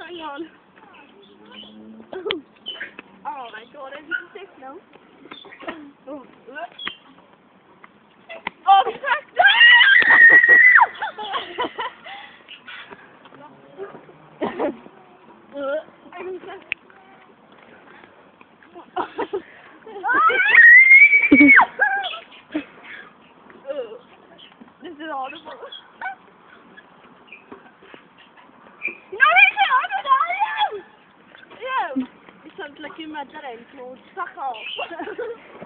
Ayun. This is audible. na chiamata rente, un sacco!